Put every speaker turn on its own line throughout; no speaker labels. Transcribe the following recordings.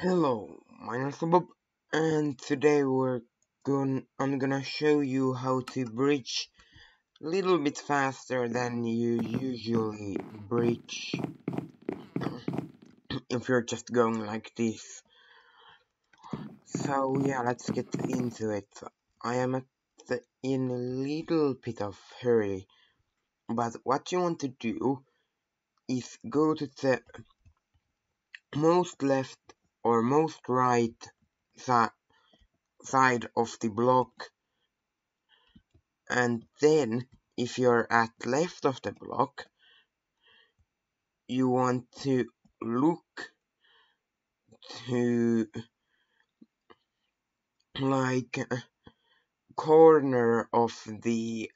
Hello, my name is Bob, and today we're going. I'm gonna show you how to bridge a little bit faster than you usually bridge if you're just going like this. So yeah, let's get into it. I am at the, in a little bit of hurry, but what you want to do is go to the most left or most right side of the block. And then if you're at left of the block you want to look to like corner of the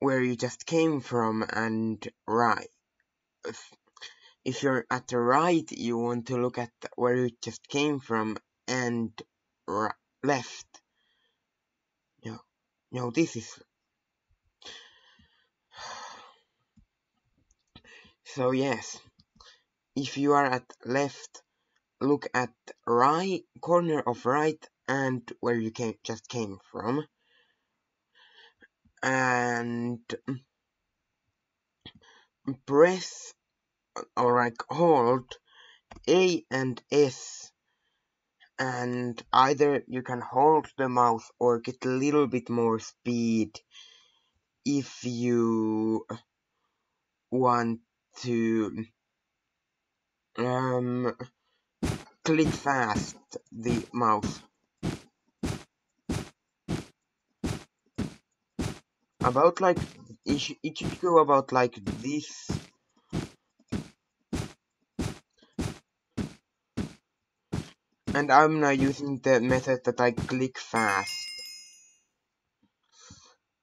where you just came from and right if you're at the right, you want to look at where you just came from and left. No, no, this is. So yes, if you are at left, look at right corner of right and where you came just came from, and mm, press or like hold A and S and either you can hold the mouse or get a little bit more speed if you want to um, click fast the mouse. About like, it should, it should go about like this and I'm now using the method that I click fast.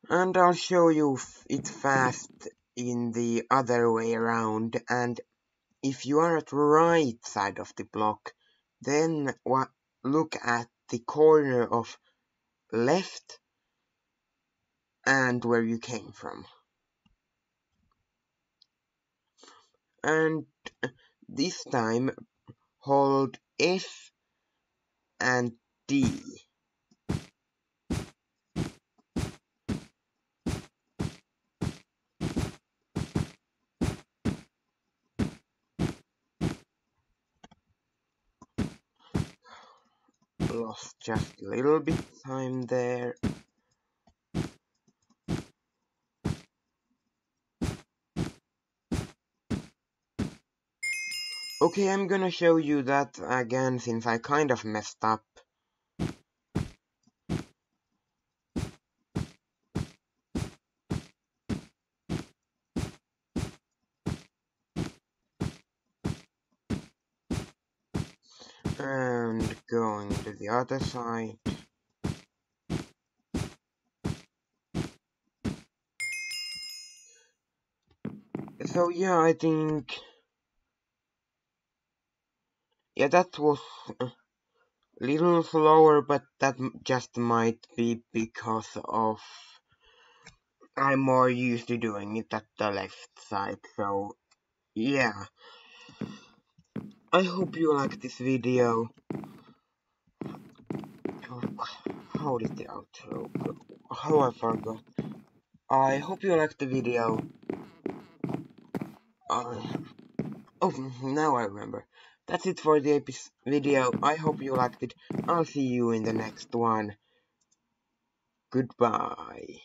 And I'll show you it fast in the other way around and if you are at right side of the block then look at the corner of left and where you came from. And this time hold F and D. Lost just a little bit time there. Okay, I'm gonna show you that again since I kind of messed up. And going to the other side. So yeah, I think yeah, that was a little slower, but that just might be because of I'm more used to doing it at the left side, so yeah. I hope you like this video. How did the outro go? How I forgot. I hope you liked the video. Uh, oh, now I remember. That's it for the video. I hope you liked it. I'll see you in the next one. Goodbye.